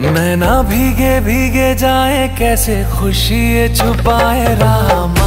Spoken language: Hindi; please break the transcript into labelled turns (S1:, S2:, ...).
S1: मैं ना भीगे भीगे जाए कैसे खुशी छुपाए राम।